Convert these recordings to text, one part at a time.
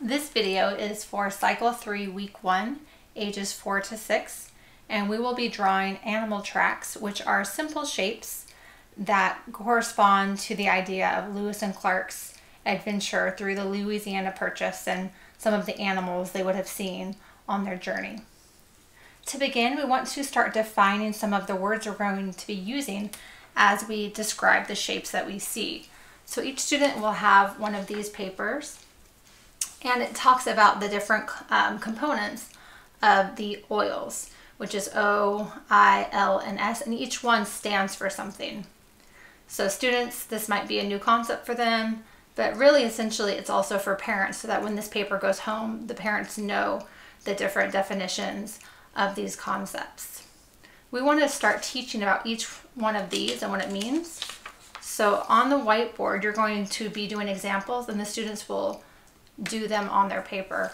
This video is for Cycle 3, Week 1, ages 4 to 6, and we will be drawing animal tracks, which are simple shapes that correspond to the idea of Lewis and Clark's adventure through the Louisiana Purchase and some of the animals they would have seen on their journey. To begin, we want to start defining some of the words we're going to be using as we describe the shapes that we see. So each student will have one of these papers and it talks about the different um, components of the oils, which is O, I, L, and S, and each one stands for something. So students, this might be a new concept for them, but really essentially it's also for parents so that when this paper goes home, the parents know the different definitions of these concepts. We want to start teaching about each one of these and what it means. So on the whiteboard, you're going to be doing examples and the students will do them on their paper.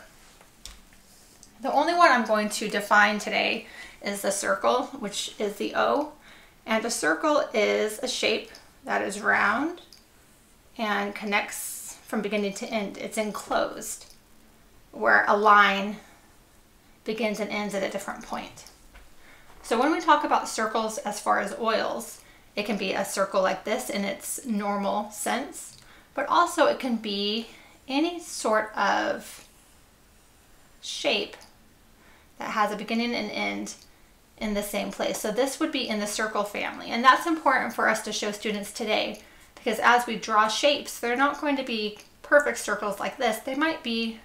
The only one I'm going to define today is the circle, which is the O. And a circle is a shape that is round and connects from beginning to end. It's enclosed, where a line begins and ends at a different point. So when we talk about circles as far as oils, it can be a circle like this in its normal sense, but also it can be any sort of shape that has a beginning and end in the same place. So this would be in the circle family. And that's important for us to show students today because as we draw shapes, they're not going to be perfect circles like this. They might be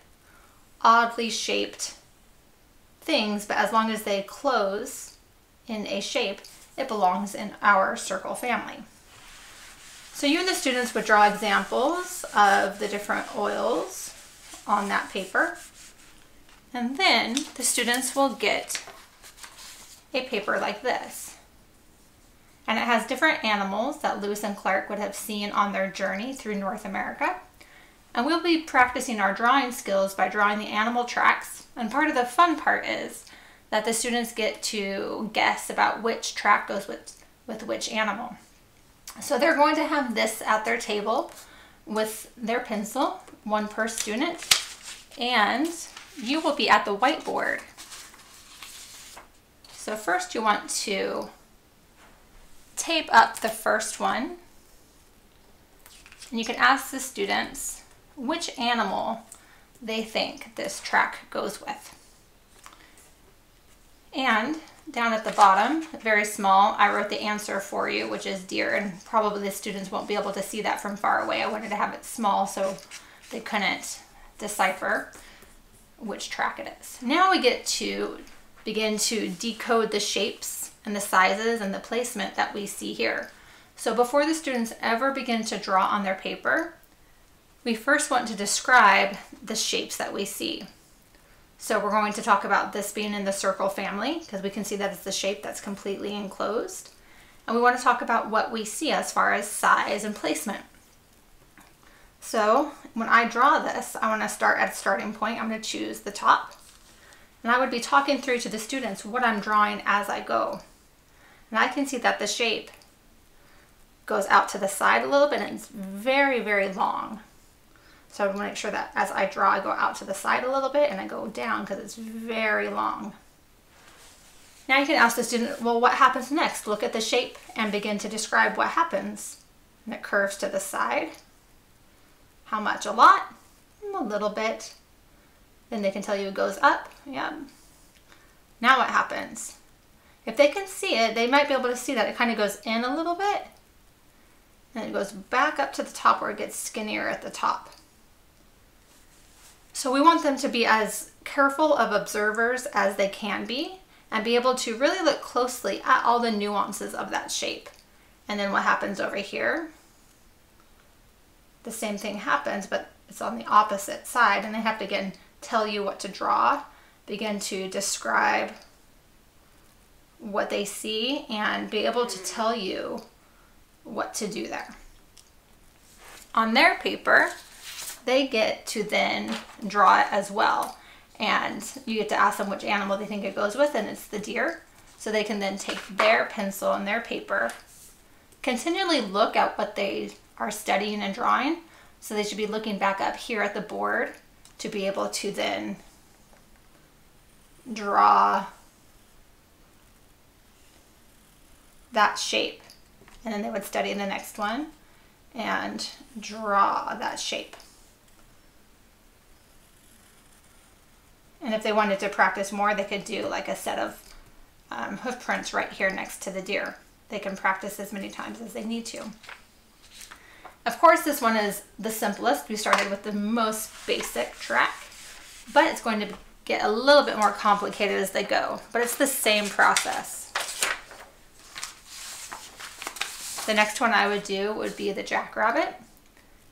oddly shaped things, but as long as they close in a shape, it belongs in our circle family. So you and the students would draw examples of the different oils on that paper. And then the students will get a paper like this. And it has different animals that Lewis and Clark would have seen on their journey through North America. And we'll be practicing our drawing skills by drawing the animal tracks. And part of the fun part is that the students get to guess about which track goes with, with which animal. So they're going to have this at their table with their pencil, one per student, and you will be at the whiteboard. So first you want to tape up the first one, and you can ask the students which animal they think this track goes with. And down at the bottom, very small, I wrote the answer for you, which is deer, and probably the students won't be able to see that from far away. I wanted to have it small so they couldn't decipher which track it is. Now we get to begin to decode the shapes and the sizes and the placement that we see here. So before the students ever begin to draw on their paper, we first want to describe the shapes that we see. So we're going to talk about this being in the circle family because we can see that it's the shape that's completely enclosed. And we want to talk about what we see as far as size and placement. So when I draw this, I want to start at a starting point. I'm going to choose the top. And I would be talking through to the students what I'm drawing as I go. And I can see that the shape goes out to the side a little bit and it's very, very long. So I want to make sure that as I draw, I go out to the side a little bit and I go down because it's very long. Now you can ask the student, well, what happens next? Look at the shape and begin to describe what happens. And it curves to the side. How much? A lot? Mm, a little bit. Then they can tell you it goes up. Yeah. Now what happens? If they can see it, they might be able to see that it kind of goes in a little bit. And it goes back up to the top where it gets skinnier at the top. So we want them to be as careful of observers as they can be and be able to really look closely at all the nuances of that shape. And then what happens over here? The same thing happens, but it's on the opposite side and they have to again tell you what to draw, begin to describe what they see and be able to tell you what to do there. On their paper, they get to then draw it as well. And you get to ask them which animal they think it goes with, and it's the deer. So they can then take their pencil and their paper, continually look at what they are studying and drawing. So they should be looking back up here at the board to be able to then draw that shape. And then they would study the next one and draw that shape. And if they wanted to practice more, they could do like a set of um, hoof prints right here next to the deer. They can practice as many times as they need to. Of course, this one is the simplest. We started with the most basic track, but it's going to get a little bit more complicated as they go, but it's the same process. The next one I would do would be the jackrabbit.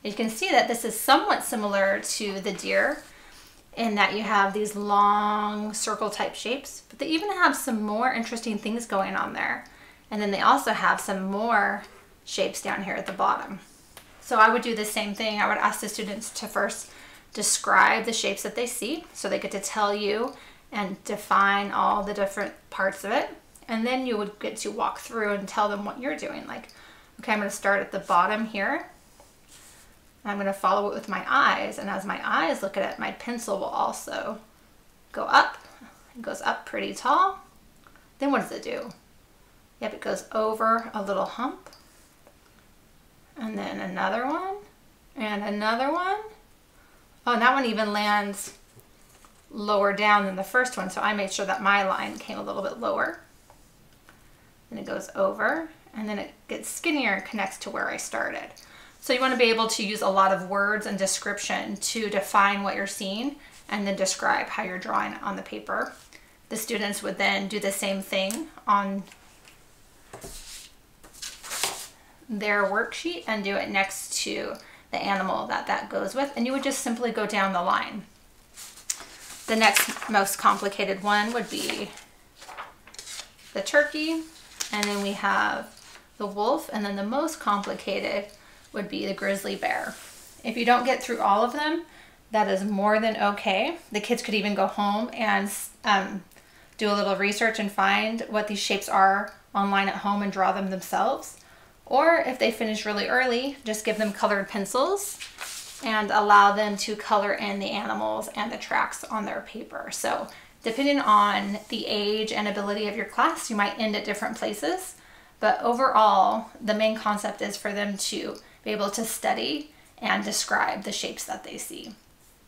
You can see that this is somewhat similar to the deer in that you have these long circle type shapes, but they even have some more interesting things going on there. And then they also have some more shapes down here at the bottom. So I would do the same thing. I would ask the students to first describe the shapes that they see so they get to tell you and define all the different parts of it. And then you would get to walk through and tell them what you're doing. Like, okay, I'm to start at the bottom here. I'm going to follow it with my eyes. And as my eyes look at it, my pencil will also go up. It goes up pretty tall. Then what does it do? Yep, it goes over a little hump. And then another one. And another one. Oh, and that one even lands lower down than the first one. So I made sure that my line came a little bit lower. Then it goes over and then it gets skinnier and connects to where I started. So you want to be able to use a lot of words and description to define what you're seeing and then describe how you're drawing on the paper. The students would then do the same thing on their worksheet and do it next to the animal that that goes with and you would just simply go down the line. The next most complicated one would be the turkey and then we have the wolf, and then the most complicated would be the grizzly bear. If you don't get through all of them, that is more than okay. The kids could even go home and um, do a little research and find what these shapes are online at home and draw them themselves. Or if they finish really early, just give them colored pencils and allow them to color in the animals and the tracks on their paper. So depending on the age and ability of your class, you might end at different places. But overall, the main concept is for them to be able to study and describe the shapes that they see.